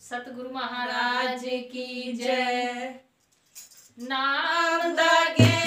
सतगुरु महाराज की जय। नाम दागे।